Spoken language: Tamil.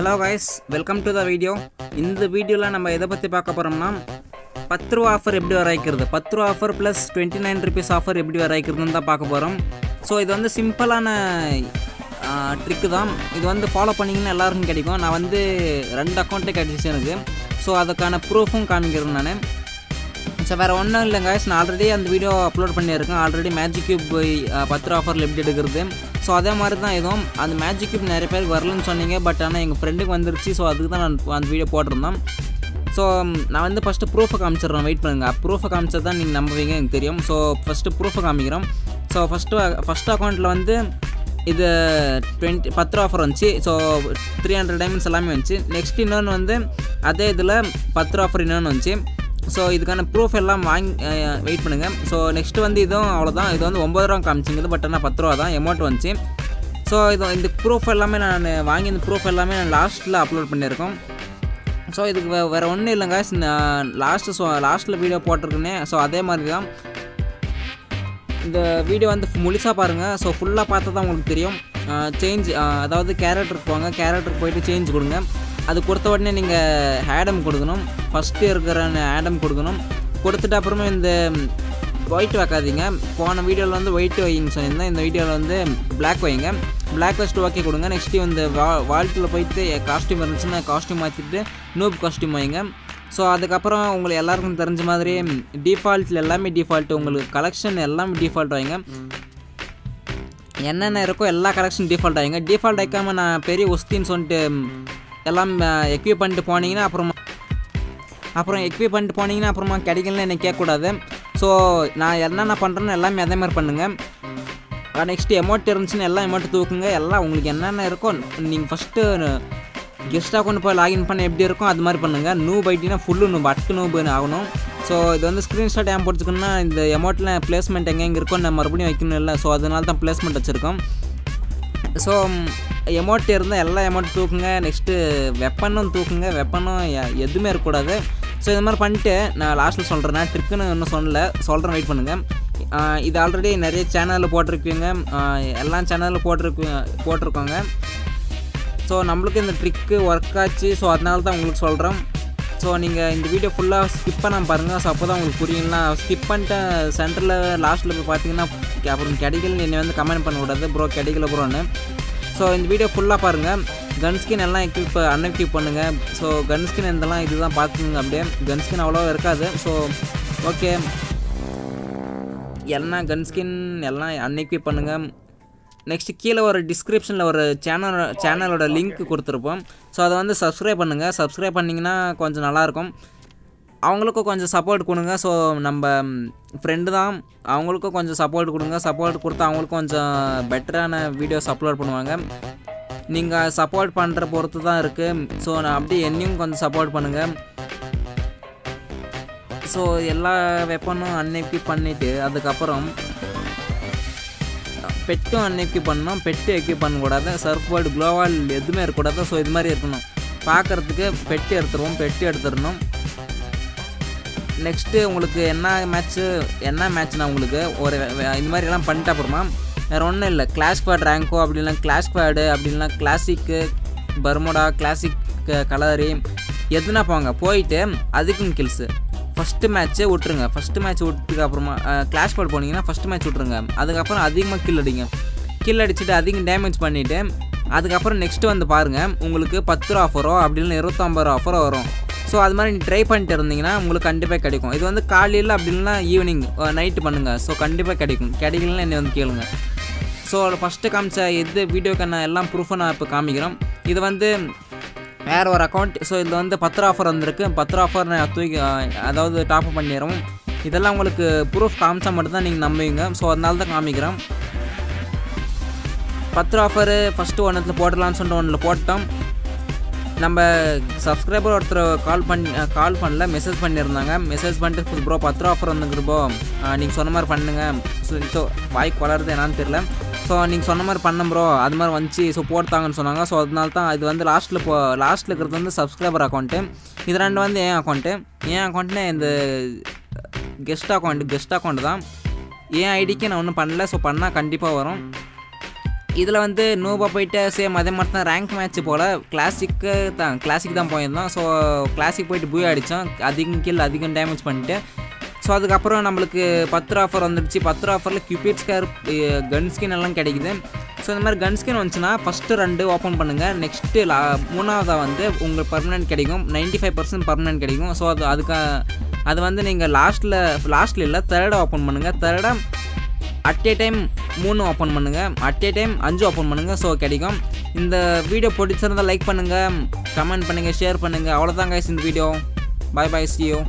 Hello guys welcome to the video இந்த வீடியோவில் நம்ம எதை பற்றி பார்க்க போகிறோம்னா பத்து ரூபா ஆஃபர் எப்படி வரைக்கிறது? பத்து ரூபா offer plus twenty nine rupees offer எப்படி வரைக்கிறதுன்னு தான் பார்க்க போகிறோம் ஸோ இது வந்து சிம்பிளான ட்ரிக்கு தான். இது வந்து ஃபாலோ பண்ணிங்கன்னா எல்லாருக்கும் கிடைக்கும். நான் வந்து ரெண்டு அக்கௌண்ட்டே கிடச்சிச்சு எனக்கு. ஸோ அதுக்கான ப்ரூஃபும் காமிக்கிறேன் நான். ஸோ வேறு ஒன்றும் இல்லைங்க guys. நான் ஆல்ரெடி அந்த வீடியோ அப்லோட் பண்ணியிருக்கேன். ஆல்ரெடி மேஜிக் கியூப் பத்து ரூபா ஆஃபரில் எப்படி எடுக்கிறது. ஸோ அதே மாதிரி தான் இதுவும். அந்த மேஜிக் கியூப் நிறைய பேருக்கு வரலன்னு சொன்னீங்க பட் ஆனால் எங்கள் ஃப்ரெண்டுக்கு வந்துருச்சு. ஸோ அதுக்கு தான் நான் அந்த வீடியோ போட்டிருந்தேன். ஸோ நான் வந்து ஃபஸ்ட்டு ப்ரூஃபை காமிச்சிடுறேன். வெயிட் பண்ணுங்கள் ப்ரூஃபை காமிச்சது தான் நீங்கள் நம்புவீங்க எனக்கு தெரியும். ஸோ ஃபஸ்ட்டு ப்ரூஃபை காமிக்கிறோம். ஸோ ஃபஸ்ட்டு ஃபஸ்ட் அக்கௌண்ட்டில் வந்து இது டுவெண்ட்டி பத்து ரூபா ஆஃபர் வந்துச்சு. ஸோ த்ரீ ஹண்ட்ரட் டைமண்ட்ஸ் எல்லாமே வந்துச்சு. நெக்ஸ்ட் இன்னொன்று வந்து அதே இதில் பத்து ரூபா ஆஃபர் இன்னொன்று வந்துச்சு. ஸோ இதுக்கான ப்ரூஃப் எல்லாம் வாங்கி வெயிட் பண்ணுங்கள் ஸோ நெக்ஸ்ட்டு வந்து இதுவும் அவ்வளோதான் இது வந்து ஒம்பது ரூபா காமிச்சிங்கிறது பட் ஆனால் பத்து ரூபா தான். அமௌண்ட் வந்துச்சு. ஸோ இது இந்த ப்ரூஃப் எல்லாமே நான் வாங்கி இந்த ப்ரூஃப் எல்லாமே நான் லாஸ்ட்டில் அப்லோட் பண்ணியிருக்கோம். ஸோ இதுக்கு வே வேறு ஒன்றும் இல்லைங்க. லாஸ்ட்டு ஸோ லாஸ்ட்டில் வீடியோ போட்டிருக்குன்னே. ஸோ அதே மாதிரி தான் இந்த வீடியோ வந்து முழுசாக பாருங்கள் ஸோ ஃபுல்லாக பார்த்தா தான் உங்களுக்கு தெரியும். சேஞ்ச் அதாவது கேரக்டருக்கு போங்க. கேரக்டருக்கு போயிட்டு சேஞ்ச் கொடுங்க. அது கொடுத்த உடனே நீங்கள் ஆடம் கொடுக்கணும். ஃபஸ்ட்டு இருக்கிற ஆடம் கொடுக்கணும். கொடுத்துட்டு அப்புறமா இந்த ஒயிட் வைக்காதீங்க. போன வீடியோவில் வந்து ஒயிட் வைங்க சொல்லியிருந்தேன் இந்த வீடியோவில் வந்து பிளாக் வைங்க. பிளாக் ஃபஸ்ட்டு ஓகே கொடுங்க. நெக்ஸ்ட்டு இந்த வா வால்ட்டில் போயிட்டு காஸ்டியூம் இருந்துச்சுன்னா காஸ்டியூம் மாற்றிட்டு நூப் காஸ்டியூம் வைங்க. ஸோ அதுக்கப்புறம் உங்களுக்கு எல்லாருக்கும் தெரிஞ்ச மாதிரி டிஃபால்ட்டில் எல்லாமே டிஃபால்ட்டு உங்களுக்கு கலெக்ஷன் எல்லாமே டிஃபால்ட் வைங்க. என்னென்ன இருக்கோ எல்லா கலெக்ஷன் டிஃபால்ட் ஆகிங்க டிஃபால்ட் ஆகிக்காமல் நான் பெரிய ஒஸ்தின்னு சொல்லிட்டு எல்லாம் எக்யூப் பண்ணிட்டு போனீங்கன்னா அப்புறமா அப்புறம் எக்யூப் பண்ணிட்டு போனீங்கன்னா அப்புறமா கிடைக்கலன்னு என்னை கேட்கக்கூடாது. ஸோ நான் என்னென்ன பண்ணுறேன்னு எல்லாமே அதே மாதிரி பண்ணுங்கள் நெக்ஸ்ட்டு அமௌண்ட் இருந்துச்சுன்னா எல்லா அமௌண்ட் தூக்குங்க. எல்லாம் உங்களுக்கு என்னென்ன இருக்கோ நீங்கள் ஃபஸ்ட்டு கெஸ்ட் அக்கௌண்ட் போய் லாகின் பண்ண எப்படி இருக்கும் அது மாதிரி பண்ணுங்கள் நூப் ஐட்டினா ஃபுல்லு நூப் அட்டு நூபுன்னு ஆகணும். ஸோ இது வந்து ஸ்க்ரீன்ஷாட் ஏன் பிடிச்சிக்கணும்னா இந்த அமௌண்ட்டில் பிளேஸ்மெண்ட் எங்கே எங்கே இருக்கோ நான் மறுபடியும் வைக்கணும் இல்லை ஸோ அதனால தான் பிளேஸ்மெண்ட் வச்சுருக்கோம். ஸோ எமௌண்ட் இருந்தால் எல்லா எமௌண்ட் தூக்குங்க. நெக்ஸ்ட்டு வெப்பனும் தூக்குங்க. வெப்பனும் எதுவுமே இருக்கக்கூடாது. ஸோ இது மாதிரி பண்ணிட்டு நான் லாஸ்ட்டில் சொல்கிறேன் ட்ரிக்குன்னு இன்னும் சொல்லலை. சொல்கிறேன் வெயிட் பண்ணுங்கள் இது ஆல்ரெடி நிறைய சேனலில் போட்டிருப்பீங்க எல்லா சேனலில் போட்டிருக்கு போட்டிருக்கோங்க. ஸோ நம்மளுக்கு இந்த ட்ரிக்கு ஒர்க் ஆச்சு. ஸோ அதனால தான் உங்களுக்கு சொல்கிறோம் ஸோ நீங்கள் இந்த வீடியோ ஃபுல்லாக ஸ்கிப் பண்ண பாருங்கள் ஸோ அப்போ தான் உங்களுக்கு புரியும்னா ஸ்கிப் பண்ணிட்டு சென்டரில் லாஸ்ட்டில் போய் பார்த்தீங்கன்னா அப்புறம் கிடைக்கல என்னை வந்து கமெண்ட் பண்ணக்கூடாது ப்ரோ கிடைக்கல ப்ரோன்னு ஸோ இந்த வீடியோ ஃபுல்லாக பாருங்கள் கன் ஸ்கின் எல்லாம் எக்யூப் அன்எக்யூப் பண்ணுங்கள் ஸோ கன் ஸ்கின் இதெல்லாம் இதுதான் பார்த்துக்குங்க அப்படியே. கன் ஸ்கின் அவ்வளோ இருக்காது. ஸோ ஓகே எல்லாம் கன் ஸ்கின் எல்லாம் அன்எக்யூப் பண்ணுங்கள் நெக்ஸ்ட்டு கீழே ஒரு டிஸ்கிரிப்ஷனில் ஒரு சேனல் சேனலோட லிங்க் கொடுத்துருப்போம். ஸோ அதை வந்து சப்ஸ்கிரைப் பண்ணுங்கள் சப்ஸ்கிரைப் பண்ணிங்கன்னா கொஞ்சம் நல்லாயிருக்கும். அவங்களுக்கும் கொஞ்சம் சப்போர்ட் கொடுங்க. ஸோ நம்ம ஃப்ரெண்டு தான். அவங்களுக்கும் கொஞ்சம் சப்போர்ட் கொடுங்க. சப்போர்ட் கொடுத்தா அவங்களுக்கும் கொஞ்சம் பெட்டரான வீடியோஸ் அப்லோட் பண்ணுவாங்க. நீங்கள் சப்போர்ட் பண்ணுற பொறுத்து தான் இருக்குது ஸோ நான் அப்படியே என்னையும் கொஞ்சம் சப்போர்ட் பண்ணுங்கள் ஸோ எல்லா வெப்பனும் அன்எக்யூப் பண்ணிவிட்டு அதுக்கப்புறம் பெட்டும் அன்னைக்கு பண்ணணும் பெட்டு எக்யூப் பண்ணக்கூடாது சர்ஃப் போர்டு க்ளோவால் எதுவுமே இருக்கக்கூடாது. ஸோ இது மாதிரி இருக்கணும். பார்க்குறதுக்கு பெட்டு எடுத்துருவோம் பெட்டு எடுத்துடணும். நெக்ஸ்ட்டு உங்களுக்கு என்ன மேட்ச்சு என்ன மேட்ச்னா உங்களுக்கு ஒரு இந்த மாதிரிலாம் பண்ணிட்ட அப்புறமா வேறு ஒன்றும் இல்லை. கிளாஸ் பேட் ரேங்கோ அப்படின்னா கிளாஸ் பேடு அப்படின்னா கிளாசிக்கு பர்மோடா கிளாசிக் கலரி எதுனா போங்க. போயிட்டு அதுக்கும் கில்ஸு ஃபஸ்ட்டு மேட்ச்சே விட்ருங்க ஃபஸ்ட்டு மேட்ச் விட்டுக்கு அப்புறமா கிளாஷ் பால் போனீங்கன்னா ஃபஸ்ட்டு மேட்ச் விட்ருங்க அதுக்கப்புறம் அதிகமாக கில் அடிங்க. கில் அடிச்சுட்டு அதிகம் டேமேஜ் பண்ணிவிட்டு அதுக்கப்புறம் நெக்ஸ்ட்டு வந்து பாருங்கள் உங்களுக்கு பத்து ரூபா ஆஃபரோ அப்படின்னு இருபத்தொம்பது ரூபா ஆஃபரோ வரும். ஸோ அது மாதிரி நீங்கள் ட்ரை பண்ணிட்டு இருந்தீங்கன்னா உங்களுக்கு கண்டிப்பாக கிடைக்கும். இது வந்து காலையில் அப்படின்னா ஈவினிங் நைட்டு பண்ணுங்கள் ஸோ கண்டிப்பாக கிடைக்கும். கிடைக்கலன்னா என்னை வந்து கேளுங்க. ஸோ ஃபஸ்ட்டு காமிச்ச எது வீடியோக்கான எல்லாம் ப்ரூஃபை நான் இப்போ காமிக்கிறோம். இது வந்து வேறு ஒரு அக்கௌண்ட் ஸோ இதில் வந்து பத்திர ஆஃபர் வந்திருக்கு. பத்திர ஆஃபர் நான் தூக்கி அதாவது டாப்அப் பண்ணிடுறோம். இதெல்லாம் உங்களுக்கு ப்ரூஃப் காமிச்சா மட்டும்தான் நீங்கள் நம்புவீங்க. ஸோ அதனால தான் காமிக்கிறோம் பத்திர ஆஃபரு ஃபஸ்ட்டு ஒன்றத்தில் போடலான்னு சொல்லிட்டு ஒன்றில் போட்டோம். நம்ம சப்ஸ்கிரைபர் ஒருத்தர் கால் பண்ணி கால் பண்ணல மெசேஜ் பண்ணியிருந்தாங்க. மெசேஜ் பண்ணிட்டு ப்ரோ பத்திர ஆஃபர் வந்துருக்கு ப்ரோ நீங்கள் சொன்ன மாதிரி பண்ணுங்கள் ஸோ வாய்க்கு வளருது என்னான்னு தெரில ஸோ நீங்கள் சொன்ன மாதிரி பண்ண ப்ரோ அது மாதிரி வந்துச்சு. ஸோ போட்டாங்கன்னு சொன்னாங்க. ஸோ அதனால தான் இது வந்து லாஸ்ட்டில் போ லாஸ்ட்டில் இருக்கிறது வந்து சப்ஸ்கிரைபர் அக்கௌண்ட்டு இது ரெண்டு வந்து என் அக்கௌண்ட்டு என் அக்கௌண்ட்னு இந்த கெஸ்ட் அக்கௌண்ட் கெஸ்ட் அக்கௌண்ட் தான். என் ஐடிக்கு நான் ஒன்றும் பண்ணல. ஸோ பண்ணால் கண்டிப்பாக வரும். இதில் வந்து நூபா போயிட்டு சேம் அதே மாதிரி தான் ரேங்க் மேட்ச் போல். கிளாசிக்கு தான் கிளாசிக் தான் போயிருந்தோம். ஸோ கிளாசிக் போயிட்டு பூய் அடித்தோம் அதிகம் கீழே அதிகம் டேமேஜ் பண்ணிட்டு. ஸோ அதுக்கப்புறம் நம்மளுக்கு பத்து ஆஃபர் வந்துடுச்சு. பத்து ஆஃபரில் கியூபிட் ஸ்கேர் கன் ஸ்கின் எல்லாம் கிடைக்குது. ஸோ இந்த மாதிரி கன் ஸ்கின் வந்துச்சுன்னா ஃபஸ்ட்டு ரெண்டு ஓப்பன் பண்ணுங்கள் நெக்ஸ்ட்டு லா மூணாவதாக வந்து உங்களுக்கு பர்மனெண்ட் கிடைக்கும். நைன்ட்டி ஃபைவ் பர்சன்ட் பர்மனெண்ட் கிடைக்கும். ஸோ அது அதுக்கு அது வந்து நீங்கள் லாஸ்ட்டில் லாஸ்ட்டில் இல்லை தேர்டாக ஓப்பன் பண்ணுங்கள் தேர்டாக அட் ஏ டைம் மூணு ஓப்பன் பண்ணுங்கள் அட் ஏ டைம் அஞ்சு ஓப்பன் பண்ணுங்கள் ஸோ கிடைக்கும். இந்த வீடியோ பிடிச்சிருந்தால் லைக் பண்ணுங்கள் கமெண்ட் பண்ணுங்கள் ஷேர் பண்ணுங்கள் அவ்வளோதான் guys இந்த வீடியோ பாய் பாய் சியோ